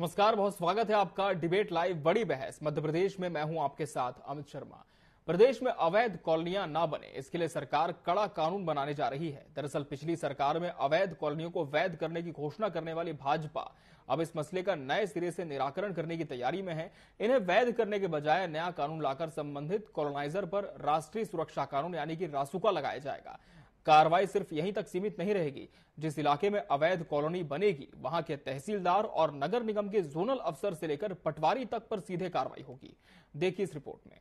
नमस्कार, बहुत स्वागत है आपका डिबेट लाइव बड़ी बहस। मध्य प्रदेश में मैं हूँ आपके साथ अमित शर्मा। प्रदेश में अवैध कॉलोनियाँ ना बने, इसके लिए सरकार कड़ा कानून बनाने जा रही है। दरअसल पिछली सरकार में अवैध कॉलोनियों को वैध करने की घोषणा करने वाली भाजपा अब इस मसले का नए सिरे से निराकरण करने की तैयारी में है। इन्हें वैध करने के बजाय नया कानून लाकर संबंधित कॉलोनाइजर पर राष्ट्रीय सुरक्षा कानून, यानी कि रासुका लगाया जाएगा। कार्रवाई सिर्फ़ यहीं तक सीमित नहीं रहेगी। जिस इलाके में अवैध कॉलोनी बनेगी, वहाँ के तहसीलदार और नगर निगम के जोनल अफसर से लेकर पटवारी तक पर सीधे कार्रवाई होगी। देखिए इस रिपोर्ट में।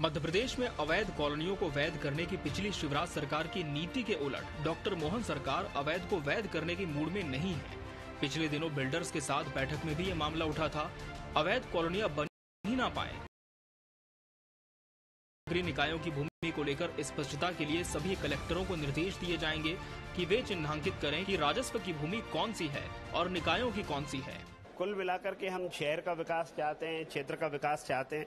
मध्य प्रदेश में अवैध कॉलोनियों को वैध करने की पिछली शिवराज सरकार की नीति के उलट, डॉक्टर मोहन सरकार अवैध को वैध करने की मूड में नहीं है। पिछले दिनों बिल्डर्स के साथ बैठक में भी ये मामला उठा था। अवैध कॉलोनियाँ बन ही ना पाए। नगरीय निकायों की भूमि को लेकर स्पष्टता के लिए सभी कलेक्टरों को निर्देश दिए जाएँगे कि वे चिन्हांकित करें कि राजस्व की भूमि कौन सी है और निकायों की कौन सी है। कुल मिलाकर के हम शहर का विकास चाहते हैं क्षेत्र का विकास चाहते हैं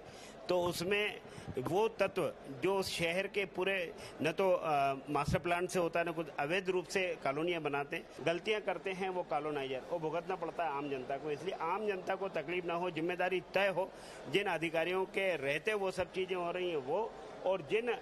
तो उसमें वो तत्व जो शहर के पूरे न तो आ, मास्टर प्लान से होता है न कुछ अवैध रूप से कॉलोनियाँ बनाते हैं गलतियाँ करते हैं वो कॉलोनाइजर वो भुगतना पड़ता है आम जनता को इसलिए आम जनता को तकलीफ़ ना हो ज़िम्मेदारी तय हो जिन अधिकारियों के रहते वो सब चीज़ें हो रही हैं वो और जिन आ,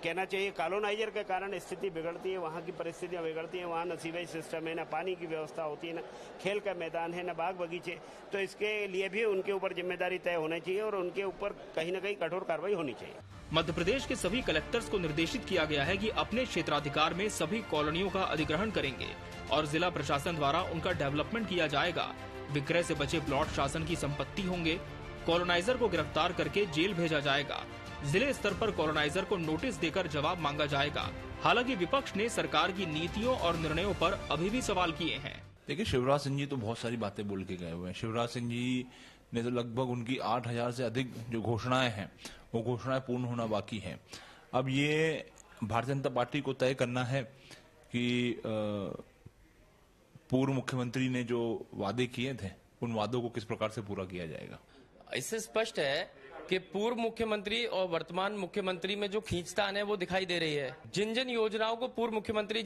कहना चाहिए कॉलोनाइजर के कारण स्थिति बिगड़ती है वहाँ की परिस्थितियाँ बिगड़ती हैं वहाँ न सीवेज सिस्टम है न पानी की व्यवस्था होती है न खेल का मैदान है न बाग बगीचे। तो इसके लिए भी उनके ऊपर ज़िम्मेदारी तय होनी चाहिए और उनके ऊपर कहीं न कहीं कठोर कार्रवाई होनी चाहिए। मध्य प्रदेश के सभी कलेक्टर्स को निर्देशित किया गया है कि अपने क्षेत्राधिकार में सभी कॉलोनियों का अधिग्रहण करेंगे और जिला प्रशासन द्वारा उनका डेवलपमेंट किया जाएगा। विक्रय से बचे प्लॉट शासन की संपत्ति होंगे। कॉलोनाइजर को गिरफ़्तार करके जेल भेजा जाएगा। ज़िले स्तर पर कॉलोनाइजर को नोटिस देकर जवाब मांगा जाएगा। हालाँकि विपक्ष ने सरकार की नीतियों और निर्णयों पर अभी भी सवाल किए हैं। देखिए शिवराज सिंह जी तो बहुत सारी बातें बोल के गए हुए हैं। शिवराज सिंह जी ने तो लगभग उनकी आठ हज़ार से अधिक जो घोषणाएँ हैं वो घोषणाएँ पूर्ण होना बाकी है। अब ये भारतीय जनता पार्टी को तय करना है कि पूर्व मुख्यमंत्री ने जो वादे किए थे उन वादों को किस प्रकार से पूरा किया जाएगा? इससे स्पष्ट है कि पूर्व मुख्यमंत्री और वर्तमान मुख्यमंत्री में जो खींचतान है वो दिखाई दे रही है। जिन जिन योजनाओं को पूर्व मुख्यमंत्री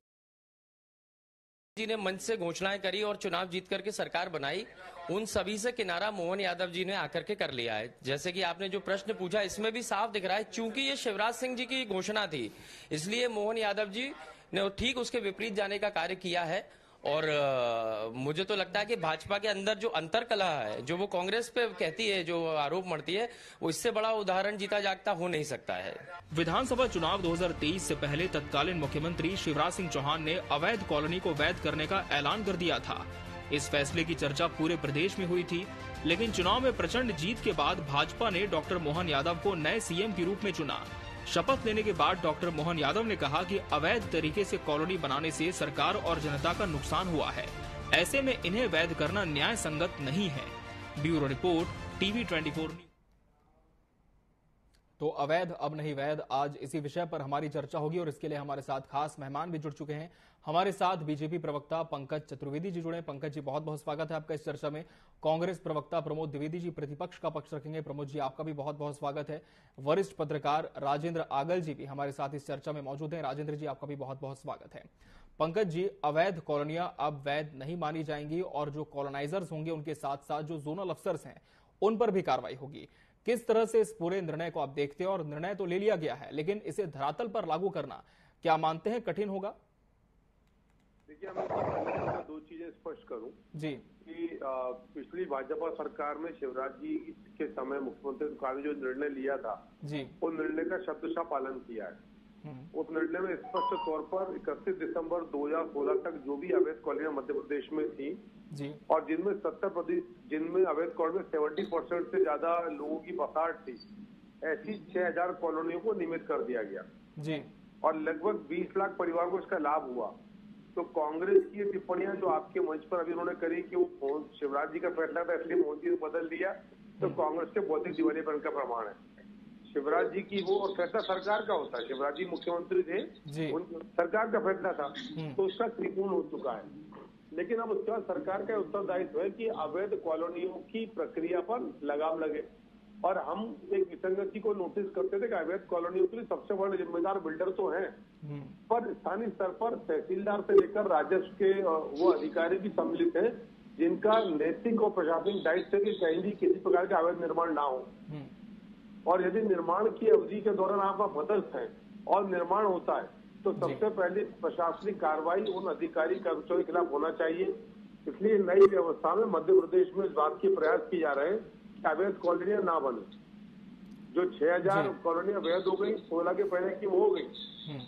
जी ने मंच से घोषणाएँ करी और चुनाव जीत करके सरकार बनाई, उन सभी से किनारा मोहन यादव जी ने आकर के कर लिया है। जैसे कि आपने जो प्रश्न पूछा, इसमें भी साफ़ दिख रहा है, चूँकि ये शिवराज सिंह जी की घोषणा थी, इसलिए मोहन यादव जी ने ठीक उसके विपरीत जाने का कार्य किया है। और आ, मुझे तो लगता है कि भाजपा के अंदर जो अंतर कला है जो वो कांग्रेस पे कहती है जो आरोप मरती है वो इससे बड़ा उदाहरण जीता जागता हो नहीं सकता है। विधानसभा चुनाव 2023 से पहले तत्कालीन मुख्यमंत्री शिवराज सिंह चौहान ने अवैध कॉलोनी को वैध करने का ऐलान कर दिया था। इस फैसले की चर्चा पूरे प्रदेश में हुई थी लेकिन चुनाव में प्रचंड जीत के बाद भाजपा ने डॉक्टर मोहन यादव को नए सीएम के रूप में चुना। शपथ लेने के बाद डॉक्टर मोहन यादव ने कहा कि अवैध तरीके से कॉलोनी बनाने से सरकार और जनता का नुकसान हुआ है। ऐसे में इन्हें वैध करना न्याय संगत नहीं है। ब्यूरो रिपोर्ट, टीवी ट्वेंटी तो अवैध, अब नहीं वैध, आज इसी विषय पर हमारी चर्चा होगी और इसके लिए हमारे साथ खास मेहमान भी जुड़ चुके हैं। हमारे साथ बीजेपी प्रवक्ता पंकज चतुर्वेदी जी जुड़े पंकज जी, बहुत बहुत स्वागत है आपका इस चर्चा में। कांग्रेस प्रवक्ता प्रमोद द्विवेदी जी प्रतिपक्ष का पक्ष रखेंगे। प्रमोद जी, आपका भी बहुत बहुत स्वागत है। वरिष्ठ पत्रकार राजेंद्र आगल जी भी हमारे साथ इस चर्चा में मौजूद है। राजेंद्र जी, आपका भी बहुत बहुत स्वागत है। पंकज जी, अवैध कॉलोनियाँ अब वैध नहीं मानी जाएँगी और जो कॉलोनाइजर्स होंगे, उनके साथ साथ जो जोनल अफसर्स हैं, उन पर भी कार्रवाई होगी। किस तरह से इस पूरे निर्णय को आप देखते हैं और निर्णय तो ले लिया गया है लेकिन इसे धरातल पर लागू करना क्या मानते हैं कठिन होगा? देखिए मैं दो चीज़ें स्पष्ट करूँ। जी। कि पिछली भाजपा सरकार में शिवराज जी के समय मुख्यमंत्री ने जो निर्णय लिया था जी। वो निर्णय का शब्दशाह पालन किया है। उस निर्णय में स्पष्ट तौर पर इकतीस दिसंबर 2016 तक जो भी अवैध कॉलोनियाँ मध्य प्रदेश में थी जी। और जिनमें सत्तर प्रतिशत जिनमें अवैध कॉलोनी सेवेंटी परसेंट से ज़्यादा लोगों की बसाहट थी ऐसी छह हज़ार कॉलोनियों को नियमित कर दिया गया। जी। और लगभग बीस लाख परिवार को इसका लाभ हुआ। तो कांग्रेस की टिप्पणियाँ जो आपके मंच पर अभी उन्होंने करी कि वो शिवराज जी का फैसला था इसलिए मोदी ने बदल दिया। तो हम्म। कांग्रेस के बौद्धिक दिवालीपन का प्रमाण है। शिवराज जी की वो और फैसला सरकार का होता है। शिवराज जी मुख्यमंत्री थे। सरकार का फैसला था। हम्म। तो उसका त्रिकोण हो चुका है। लेकिन अब उसके बाद सरकार का उत्तरदायित्व है कि अवैध कॉलोनियों की प्रक्रिया पर लगाम लगे। और हम एक विसंगति को नोटिस करते थे कि अवैध कॉलोनियों के लिए सबसे बड़े जिम्मेदार बिल्डर तो हैं। पर स्थानीय स्तर पर तहसीलदार से लेकर राजस्व के वो अधिकारी भी सम्मिलित हैं जिनका नैतिक और प्रशासनिक दायित्व है कि कहीं भी किसी प्रकार का अवैध निर्माण ना हो। और यदि निर्माण की अवधि के दौरान आप पदस्थ हैं और निर्माण होता है तो सबसे पहले प्रशासनिक कार्रवाई उन अधिकारी कर्मचारियों के खिलाफ होना चाहिए। इसलिए नई व्यवस्था में मध्य प्रदेश में इस बात के प्रयास किए जा रहे हैं कि अवैध कॉलोनियाँ ना बने। जो 6000 जी। कॉलोनी अवैध हो गई सोलह के पहले की वो हो गई।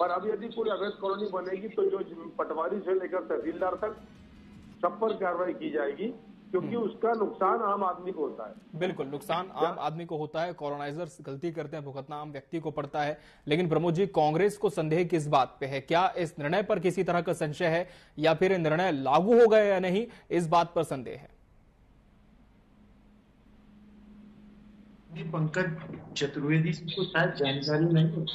पर अब यदि पूरी अवैध कॉलोनी बनेगी तो जो पटवारी से लेकर तहसीलदार तक सब पर कार्रवाई की जाएगी। क्योंकि उसका नुकसान आम आदमी को होता है। बिल्कुल नुकसान आम आदमी को होता है कॉलोनाइजर्स गलती करते हैं भुगतना आम व्यक्ति को पड़ता है। लेकिन प्रमोद जी कांग्रेस को संदेह किस बात पे है? क्या इस निर्णय पर किसी तरह का संशय है या फिर निर्णय लागू हो गए या नहीं इस बात पर संदेह है? पंकज चतुर्वेदी जी को शायद जानकारी नहीं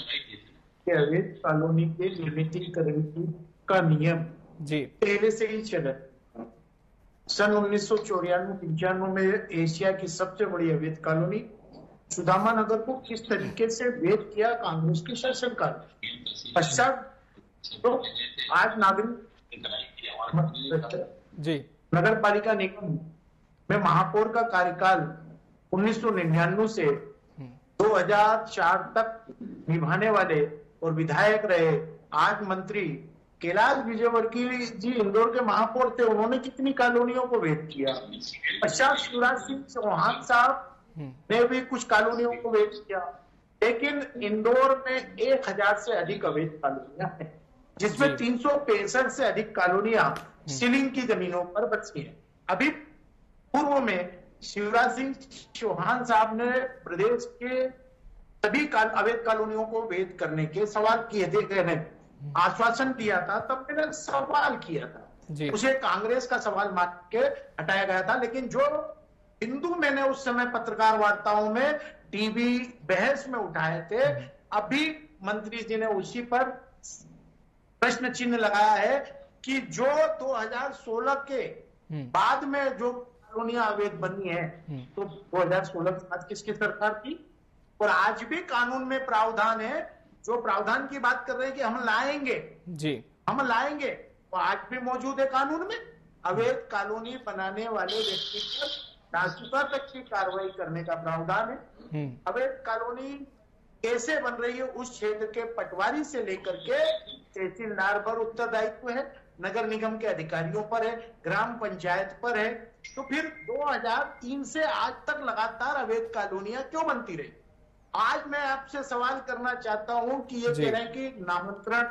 कि अवैध कॉलोनी के नियमितीकरण की का नियम जी। पहले से ही चला। है। सन उन्नीस सौ में एशिया की सबसे बड़ी अवैध कॉलोनी सुदामा नगर को किस तरीके से वेद किया? कांग्रेस के शासनकाल। पश्चात तो आज नागरिक जी। नगर पालिका निगम में महापौर का कार्यकाल 1999 से 2004 तक निभाने वाले और विधायक रहे आज मंत्री कैलाश विजयवर्गीय जी इंदौर के महापौर थे उन्होंने कितनी कॉलोनियों को वेद किया? पश्चात शिवराज सिंह चौहान साहब ने भी कुछ कॉलोनियों को वेद किया। लेकिन इंदौर में एक हज़ार से अधिक अवैध कॉलोनियाँ हैं जिसमें तीन सौ पैंसठ से अधिक कॉलोनियाँ सीलिंग की जमीनों पर बची हैं। अभी पूर्व में शिवराज सिंह चौहान साहब ने प्रदेश के सभी अवैध कॉलोनियों को वेद करने के सवाल किए थे कहने आश्वासन दिया था तब मैंने सवाल किया था। उसे कांग्रेस का सवाल मान के हटाया गया था लेकिन जो बिंदु मैंने उस समय पत्रकार वार्ताओं में टीवी बहस में उठाए थे अभी मंत्री जी ने उसी पर प्रश्न चिन्ह लगाया है कि जो 2016 के बाद में जो कॉलोनियाँ अवैध बनी है तो 2016 के बाद किसकी सरकार थी? और आज भी कानून में प्रावधान है जो प्रावधान की बात कर रहे हैं कि हम लाएँगे जी। हम लाएँगे तो आज भी मौजूद है कानून में। अवैध कॉलोनी बनाने वाले व्यक्ति पर नासुका तक की कार्रवाई करने का प्रावधान है। हम्म। अवैध कॉलोनी कैसे बन रही है उस क्षेत्र के पटवारी से लेकर के तहसीलदार पर उत्तरदायित्व है नगर निगम के अधिकारियों पर है ग्राम पंचायत पर है। तो फिर 2003 से आज तक लगातार अवैध कॉलोनियाँ क्यों बनती रही? आज मैं आपसे सवाल करना चाहता हूँ कि ये कह रहे हैं कि नामांतरण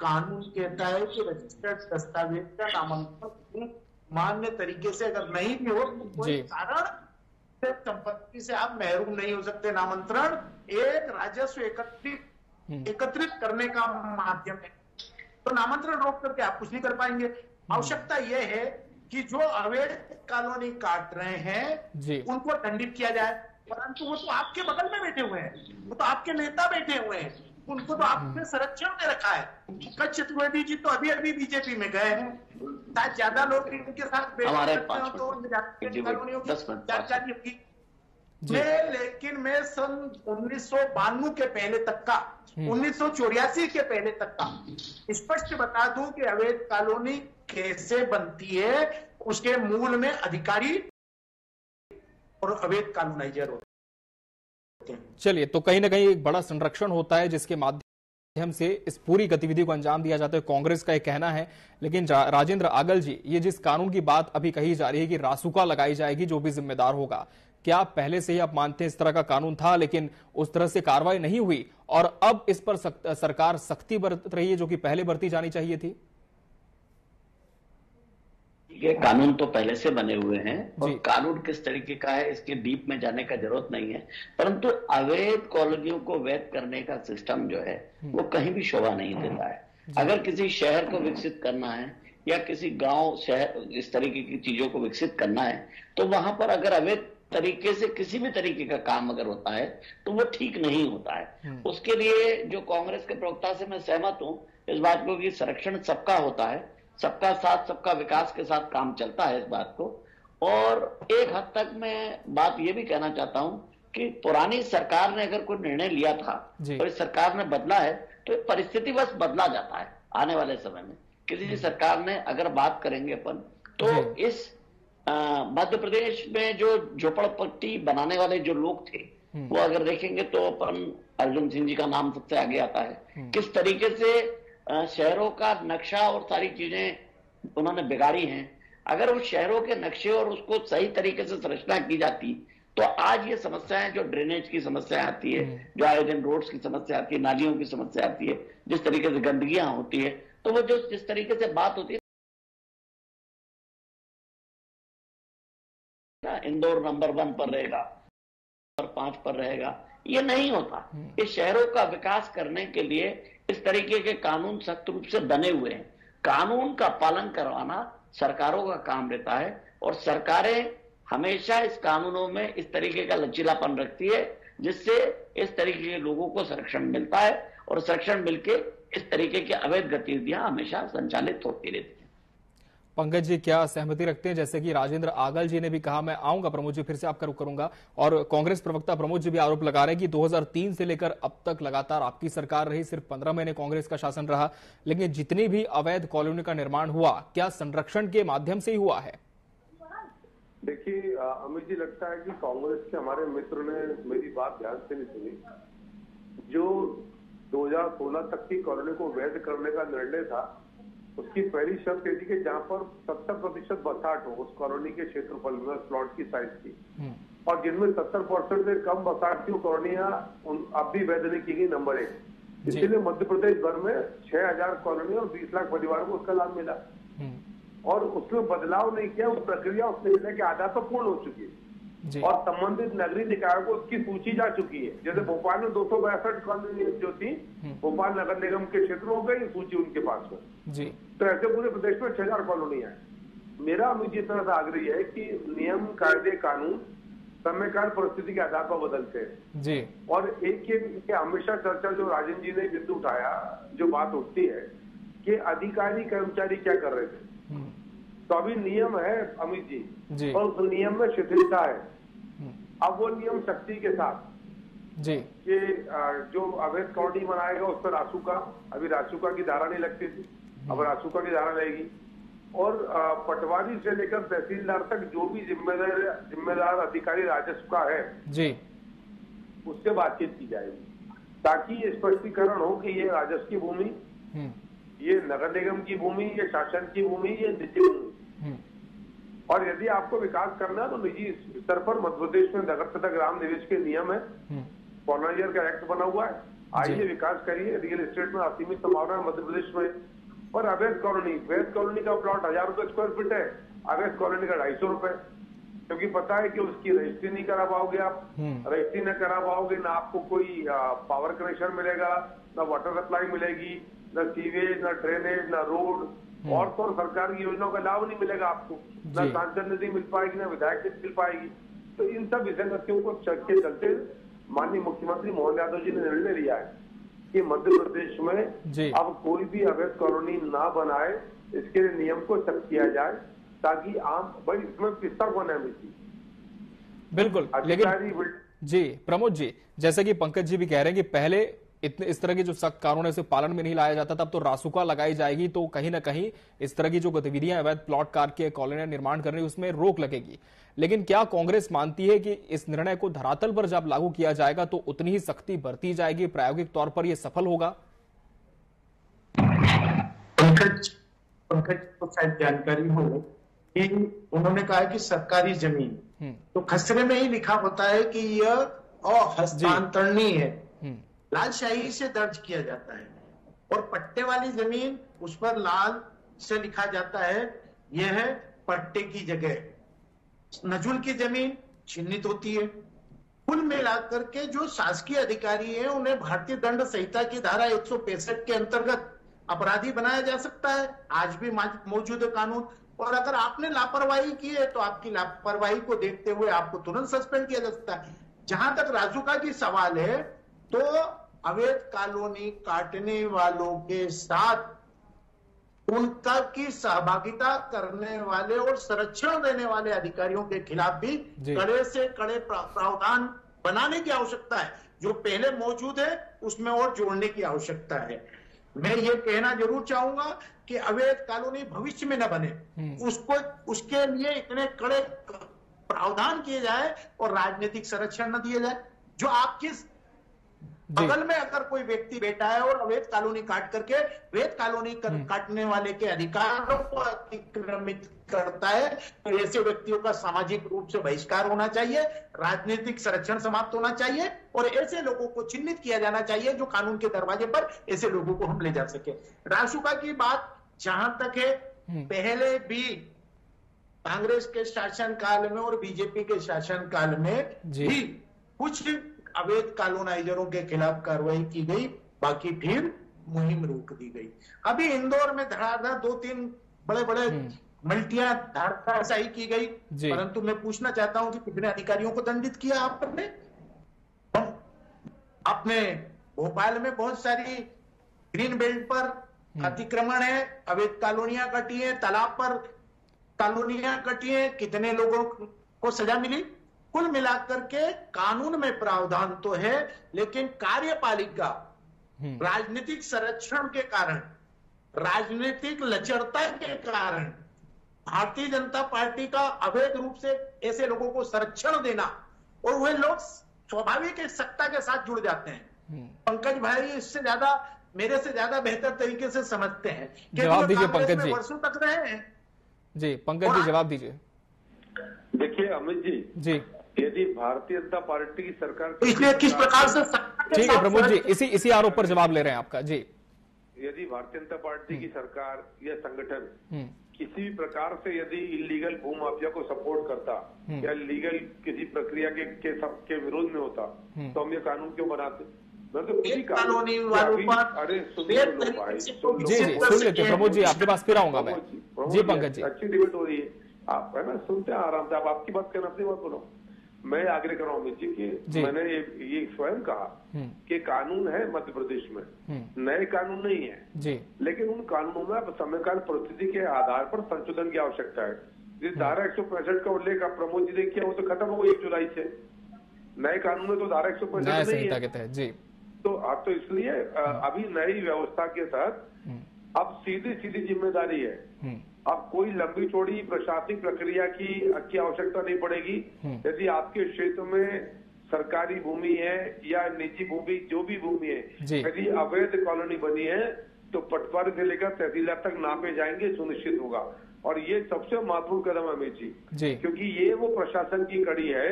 कानून कहता है कि रजिस्टर्ड दस्तावेज़ का नामांकन मान्य तरीके से अगर नहीं भी हो तो कोई कारण से संपत्ति से आप महरूम नहीं हो सकते। नामांतरण एक राजस्व एकत्रित एकत्रित करने का माध्यम है। तो नामांतरण रोक करके आप कुछ नहीं कर पाएँगे। आवश्यकता यह है कि जो अवैध कॉलोनी काट रहे हैं उनको दंडित किया जाए। परंतु वो तो आपके बगल में बैठे हुए हैं। वो तो आपके नेता बैठे हुए हैं। उनको तो आपने संरक्षण में रखा है। पंकज चतुर्वेदी जी तो अभी अभी बीजेपी में गए हैं। शायद ज़्यादा लोग इनके साथ तो जानकारी होगी। मैं लेकिन मैं सन उन्नीस सौ बानवे के पहले तक का उन्नीस के पहले तक का स्पष्ट बता दूँ कि अवैध कॉलोनी कैसे बनती है उसके मूल में अधिकारी और अवैध कॉलोनाइजर होते हैं। चलिए तो कहीं ना कहीं एक बड़ा संरक्षण होता है जिसके माध्यम से इस पूरी गतिविधि को अंजाम दिया जाता है। कांग्रेस का एक कहना है लेकिन राजेंद्र आगल जी ये जिस कानून की बात अभी कही जा रही है कि रासुका लगाई जाएगी जो भी जिम्मेदार होगा क्या पहले से ही आप मानते हैं इस तरह का कानून था लेकिन उस तरह से कार्रवाई नहीं हुई? और अब इस पर सक, सरकार सख्ती बरत रही है जो कि पहले बरती जानी चाहिए थी? ये कानून तो पहले से बने हुए हैं और कानून किस तरीके का है इसके डीप में जाने का ज़रूरत नहीं है परंतु अवैध कॉलोनियों को वैध करने का सिस्टम जो है वो कहीं भी शोभा नहीं देता है। अगर किसी शहर को विकसित करना है या किसी गाँव शहर इस तरीके की चीज़ों को विकसित करना है तो वहाँ पर अगर अवैध तरीके से किसी भी तरीके का काम अगर होता है तो वो ठीक नहीं होता है। उसके लिए जो कांग्रेस के प्रवक्ता से मैं सहमत हूँ इस बात को कि संरक्षण सबका होता है सबका साथ सबका विकास के साथ काम चलता है इस बात को। और एक हद तक मैं बात ये भी कहना चाहता हूँ कि पुरानी सरकार ने अगर कोई निर्णय लिया था और इस सरकार ने बदला है तो परिस्थिति बस बदला जाता है आने वाले समय में। किसी भी सरकार ने अगर बात करेंगे अपन तो इस मध्य प्रदेश में जो झोपड़पट्टी बनाने वाले जो लोग थे वो अगर देखेंगे तो अपन अर्जुन सिंह जी का नाम सबसे आगे आता है। किस तरीके से शहरों का नक्शा और सारी चीज़ें उन्होंने बिगाड़ी हैं। अगर उस शहरों के नक्शे और उसको सही तरीके से संरचना की जाती तो आज ये समस्याएँ जो ड्रेनेज की समस्या आती है जो आयोजन रोड्स की समस्या आती है नालियों की समस्या आती है जिस तरीके से गंदगियाँ होती है तो वो जो जिस तरीके से बात होती है इंदौर नंबर वन पर रहेगा। नंबर पाँच पर रहेगा। ये नहीं होता। इस शहरों का विकास करने के लिए इस तरीके के कानून सख्त रूप से बने हुए हैं। कानून का पालन करवाना सरकारों का काम रहता है और सरकारें हमेशा इस कानूनों में इस तरीके का लचीलापन रखती है जिससे इस तरीके के लोगों को संरक्षण मिलता है और संरक्षण मिलके इस तरीके की अवैध गतिविधियाँ हमेशा संचालित होती रहती है। पंकज जी, क्या सहमति रखते हैं? जैसे कि राजेंद्र आगल जी ने भी कहा, मैं आऊँगा प्रमोद जी, फिर से आपका रुख करूँगा। और कांग्रेस प्रवक्ता प्रमोद जी भी आरोप लगा रहे हैं कि 2003 से लेकर अब तक लगातार आपकी सरकार रही, सिर्फ़ 15 महीने कांग्रेस का शासन रहा। लेकिन जितनी भी अवैध कॉलोनी का निर्माण हुआ, क्या संरक्षण के माध्यम से ही हुआ है? देखिए अमित जी, लगता है कि कांग्रेस के हमारे मित्र ने मेरी बात ध्यान से नहीं सुनी। जो 2016 तक की कॉलोनी को वैध करने का निर्णय था उसकी पहली शर्त ये थी कि जहाँ पर 70 प्रतिशत बसाट हो उस कॉलोनी के क्षेत्रफल में प्लॉट की साइज़ की। और जिनमें 70 परसेंट से कम बसाट की वो कॉलोनियाँ अब भी वैध नहीं की गई नंबर एक। इसीलिए मध्य प्रदेश भर में 6000 कॉलोनी और 20 लाख परिवार को उसका लाभ मिला। और उसमें बदलाव नहीं किया वो प्रक्रिया उस निर्णय के आधार पर पूर्ण हो चुकी है। और संबंधित नगरीय निकायों को उसकी सूची जा चुकी है। जैसे भोपाल में दो सौ बैसठ जो थी भोपाल नगर निगम के क्षेत्र हो गई सूची उनके पास हो। जी। तो ऐसे पूरे प्रदेश में छह हज़ार कॉलोनी है। मेरा मुझे इस तरह से आग्रह है कि नियम कायदे कानून समयकाल परिस्थिति के आधार पर बदलते हैं। जी। और एक ये ये हमेशा चर्चा जो राजन जी ने बिंदु उठाया जो बात उठती है कि अधिकारी कर्मचारी क्या कर रहे थे? तो अभी नियम है अमित जी। जी। और उस नियम में शिथिलता है। अब वो नियम शक्ति के साथ जी। कि जो अवैध कॉलोनी बनाएगा उस पर रासुका अभी रासुका की धारा नहीं लगती थी। अब रासुका की धारा रहेगी और पटवारी से लेकर तहसीलदार तक जो भी जिम्मेदार जिम्मेदार अधिकारी राजस्व का है जी। उससे बातचीत की जाएगी। ताकि ये स्पष्टीकरण हो कि ये राजस्व की भूमि हम्म, ये नगर निगम की भूमि ये शासन की भूमि ये निजी भूमि। हम्म, और यदि आपको विकास करना है तो निजी स्तर पर मध्य प्रदेश में नगर तथा ग्राम निवेश के नियम है। हम्म, फॉर्नाइजर का एक्ट बना हुआ है। आइए विकास करिए। रियल एस्टेट में असीमित संभावना है मध्य प्रदेश में। और अवैध कॉलोनी वैध कॉलोनी का प्लॉट हज़ार रुपए स्क्वायर फीट है। अवैध कॉलोनी का ढाई सौ रुपए। क्योंकि पता है कि उसकी रजिस्ट्री नहीं करा पाओगे आप। रजिस्ट्री न करा पाओगे ना आपको कोई पावर कनेक्शन मिलेगा ना वाटर सप्लाई मिलेगी न सीवेज न ड्रेनेज न रोड और तो और सरकार की योजनाओं का लाभ नहीं मिलेगा आपको। न सांसद निधि मिल पाएगी न विधायक निधि मिल पाएगी। तो इन सब विसंगतियों को के चलते माननीय मुख्यमंत्री मोहन यादव जी ने निर्णय लिया है कि मध्य प्रदेश में अब कोई भी अवैध कॉलोनी ना बनाए इसके लिए नियम को सख्त किया जाए ताकि आम भाई इसमें पिस्ता कौन है मिट्टी बिल्कुल लेकिन जी प्रमोद जी जैसे कि पंकज जी भी कह रहे हैं कि पहले इतने इस तरह के जो सख्त कानून है उसे पालन में नहीं लाया जाता तब तो रासुका लगाई जाएगी तो कहीं ना कहीं इस तरह की जो गतिविधियाँ अवैध प्लॉट कार के कॉलोनियाँ निर्माण कर रही उसमें रोक लगेगी। लेकिन क्या कांग्रेस मानती है कि इस निर्णय को धरातल पर जब लागू किया जाएगा तो उतनी ही सख्ती बरती जाएगी प्रायोगिक तौर पर यह सफल होगा? पंकज को शायद जानकारी हो कि उन्होंने कहा कि सरकारी ज़मीन हम्म, तो खसरे में ही लिखा होता है कि यह अहस्तांतरणीय है। हम्म, लालशाही से दर्ज किया जाता है। और पट्टे वाली ज़मीन उस पर लाल से लिखा जाता है यह है पट्टे की जगह। नजुल की ज़मीन चिन्हित होती है। कुल मिलाकर के जो शासकीय अधिकारी हैं उन्हें भारतीय दंड संहिता की धारा एक सौ पैंसठ के अंतर्गत अपराधी बनाया जा सकता है। आज भी मौजूद कानून। और अगर आपने लापरवाही की है तो आपकी लापरवाही को देखते हुए आपको तुरंत सस्पेंड किया जा सकता है। जहाँ तक राजुका की सवाल है तो अवैध कॉलोनी काटने वालों के साथ उनका की सहभागिता करने वाले और संरक्षण देने वाले अधिकारियों के खिलाफ भी कड़े से कड़े प्रावधान बनाने की आवश्यकता है। जो पहले मौजूद है उसमें और जोड़ने की आवश्यकता है। मैं ये कहना ज़रूर चाहूँगा कि अवैध कॉलोनी भविष्य में न बने। उसको उसके लिए इतने कड़े प्रावधान किए जाए और राजनीतिक संरक्षण न दिए जाए। जो आपकी बगल में अगर कोई व्यक्ति बैठा है और अवैध कॉलोनी काट करके वैध कॉलोनी कर, काटने वाले के अधिकारों को अतिक्रमित करता है तो ऐसे व्यक्तियों का सामाजिक रूप से बहिष्कार होना चाहिए राजनीतिक संरक्षण समाप्त होना चाहिए और ऐसे लोगों को चिन्हित किया जाना चाहिए जो कानून के दरवाजे पर ऐसे लोगों को हम ले जा सके। राशुका की बात जहाँ तक है पहले भी कांग्रेस के शासन काल में और बीजेपी के शासन काल में भी कुछ अवैध कॉलोनाइजरों के खिलाफ कार्रवाई की गई बाकी फिर मुहिम रोक दी गई। अभी इंदौर में धड़ाधड़ दो तीन बड़े बड़े मल्टियाँ धारशाही की गई। परंतु मैं पूछना चाहता हूँ कि कितने अधिकारियों को दंडित किया आपने? अपने भोपाल में बहुत सारी ग्रीन बेल्ट पर अतिक्रमण है अवैध कॉलोनियाँ कटी है तालाब पर कॉलोनियाँ कटी है कितने लोगों को सजा मिली? कुल मिलाकर के कानून में प्रावधान तो है लेकिन कार्यपालिका राजनीतिक संरक्षण के कारण राजनीतिक लचरता के कारण भारतीय जनता पार्टी का अवैध रूप से ऐसे लोगों को संरक्षण देना और वह लोग स्वाभाविक एक सत्ता के साथ जुड़ जाते हैं। पंकज भाई इससे ज़्यादा मेरे से ज़्यादा बेहतर तरीके से समझते हैं। क्योंकि जवाब दीजिए, पंकज जी। वर्षों तक रहे हैं। जी पंकज जी जवाब दीजिए। देखिए अमित जी। जी। यदि भारतीय जनता पार्टी की सरकार तो इसलिए किस प्रकार से ठीक है प्रमोद जी इसी इसी आरोप पर जवाब ले रहे हैं आपका जी। यदि भारतीय जनता पार्टी की सरकार या संगठन हम्म, किसी भी प्रकार से यदि इलीगल भू माफिया को सपोर्ट करता या लीगल किसी प्रक्रिया के के, सब- के विरोध में होता तो हम ये कानून क्यों बनाते? मैं तो ही अरे सुन जी सुन लेते प्रमोद जी आपके पास फिर आऊँगा मैं। जी, पंकज जी। अच्छी डिबेट हो रही है। आप है ना सुनते हैं आराम से आप आपकी बात कहना अपनी बात बोलो। मैं आग्रह कर रहा हूँ अमित जी। की मैंने ये, ये स्वयं कहा कि कानून है मध्य प्रदेश में। नए कानून नहीं है। जी। लेकिन उन कानूनों में अब समयकाल परिस्थिति के आधार पर संशोधन की आवश्यकता है। जिस धारा एक सौ पैंसठ का उल्लेख आप प्रमोद जी ने किया वो तो खत्म हो गई एक जुलाई से। नए कानून में तो धारा एक सौ नहीं है। जी। तो अब तो इसलिए अभी नई व्यवस्था के साथ अब सीधी सीधी ज़िम्मेदारी है। अब कोई लंबी चौड़ी प्रशासनिक प्रक्रिया की की आवश्यकता नहीं पड़ेगी। यदि आपके क्षेत्र में सरकारी भूमि है या निजी भूमि जो भी भूमि है यदि अवैध कॉलोनी बनी है तो पटवारी से लेकर तहसीलदार तक नापे जाएँगे सुनिश्चित होगा। और ये सबसे महत्वपूर्ण कदम है अमित जी। जी। क्योंकि ये वो प्रशासन की कड़ी है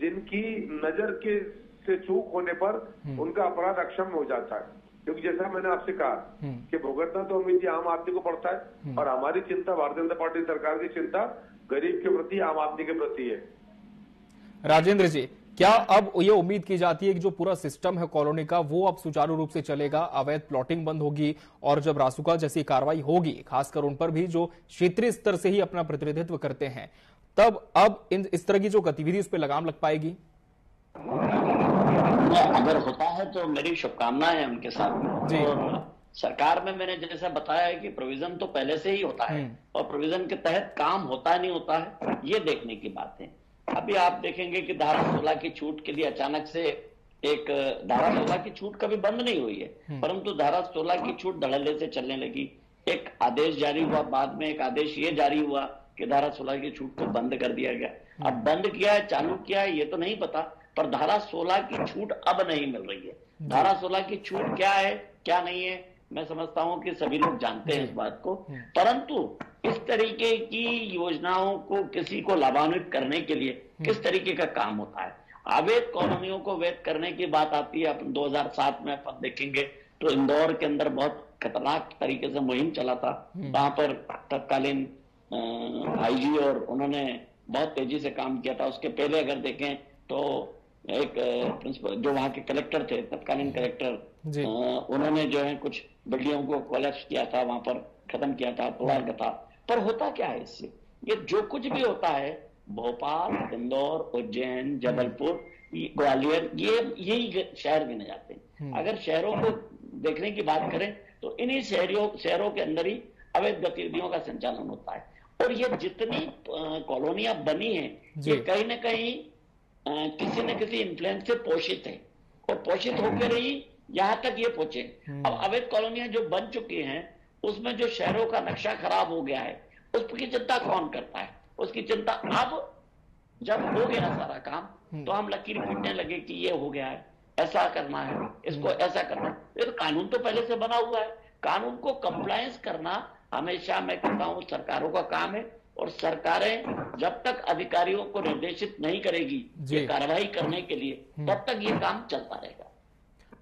जिनकी नज़र के से चूक होने पर उनका अपराध अक्षम हो जाता है। क्योंकि जैसा मैंने आपसे कहा कि भुगतना तो अमित जी आम आदमी को पड़ता है और हमारी चिंता भारतीय जनता पार्टी सरकार की चिंता गरीब के प्रति आम आदमी के प्रति है। राजेंद्र जी क्या अब ये उम्मीद की जाती है कि जो पूरा सिस्टम है कॉलोनी का वो अब सुचारू रूप से चलेगा? अवैध प्लॉटिंग बंद होगी और जब रासुका जैसी कार्रवाई होगी खासकर उन पर भी जो क्षेत्रीय स्तर से ही अपना प्रतिनिधित्व करते हैं तब अब इन इस तरह की जो गतिविधि उस पर लगाम लग पाएगी? अगर होता है तो मेरी शुभकामनाएँ हैं उनके साथ जी। और सरकार में मैंने जैसा बताया है कि प्रोविज़न तो पहले से ही होता है और प्रोविज़न के तहत काम होता है नहीं होता है ये देखने की बात है। अभी आप देखेंगे कि धारा सोलह की छूट के लिए अचानक से एक धारा सोलह की छूट कभी बंद नहीं हुई है परंतु धारा सोलह की छूट धड़ल्ले से चलने लगी। एक आदेश जारी हुआ बाद में एक आदेश ये जारी हुआ कि धारा सोलह की छूट को बंद कर दिया गया। अब बंद किया है चालू किया है ये तो नहीं पता। पर धारा सोलह की छूट अब नहीं मिल रही है। धारा सोलह की छूट क्या है क्या नहीं है मैं समझता हूँ कि सभी लोग जानते हैं इस बात को। परंतु इस तरीके की योजनाओं को किसी को लाभान्वित करने के लिए किस तरीके का काम होता है? अवैध कॉलोनियों को वैध करने की बात आती है। अपन 2007 में अपन देखेंगे तो इंदौर के अंदर बहुत खतरनाक तरीके से मुहिम चला था। वहाँ पर तत्कालीन आईजी और उन्होंने बहुत तेज़ी से काम किया था। उसके पहले अगर देखें तो एक प्रिंसिपल जो वहाँ के कलेक्टर थे तत्कालीन कलेक्टर उन्होंने जो है कुछ बिल्डिंगों को कोलेप्स किया था वहाँ पर खत्म किया था तोड़ा का था। पर होता क्या है इससे? ये जो कुछ भी होता है भोपाल इंदौर उज्जैन जबलपुर ग्वालियर ये यही शहर गिने जाते हैं अगर शहरों को देखने की बात करें तो इन्हीं शहरों शहरों के अंदर ही अवैध गतिविधियों का संचालन होता है। और ये जितनी कॉलोनियाँ बनी हैं ये कहीं ना कहीं किसी न किसी इन्फ्लुएंस से पोषित है। और पोषित होकर ही। यहाँ तक ये पहुँचे। हम्म। अब अवैध कॉलोनियाँ जो बन चुकी हैं उसमें जो शहरों का नक्शा खराब हो गया है उसकी चिंता कौन करता है? उसकी चिंता अब जब हो गया सारा काम हम्म। तो हम लकीर पीटने लगे कि ये हो गया है ऐसा करना है इसको हम्म। ऐसा करना है। तो कानून तो पहले से बना हुआ है। कानून को कंप्लायंस करना हमेशा मैं कहता हूँ सरकारों का काम है। और सरकारें जब तक अधिकारियों को निर्देशित नहीं करेगी ये कार्रवाई करने के लिए हम्म। तब तक ये काम चलता रहेगा।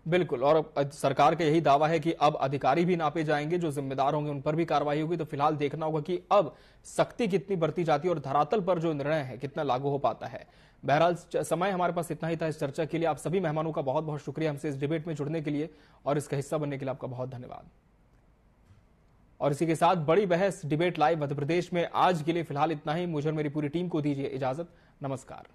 बिल्कुल और सरकार का यही दावा है कि अब अधिकारी भी नापे जाएँगे जो जिम्मेदार होंगे उन पर भी कार्रवाई होगी। तो फ़िलहाल देखना होगा कि अब सख्ती कितनी बरती जाती है और धरातल पर जो निर्णय है कितना लागू हो पाता है। बहरहाल समय हमारे पास इतना ही था इस चर्चा के लिए। आप सभी मेहमानों का बहुत बहुत शुक्रिया हमसे इस डिबेट में जुड़ने के लिए और इसका हिस्सा बनने के लिए आपका बहुत धन्यवाद। और इसी के साथ बड़ी बहस, डिबेट लाइव मध्यप्रदेश में आज के लिए फ़िलहाल इतना ही। मुझे और मेरी पूरी टीम को दीजिए इजाज़त। नमस्कार।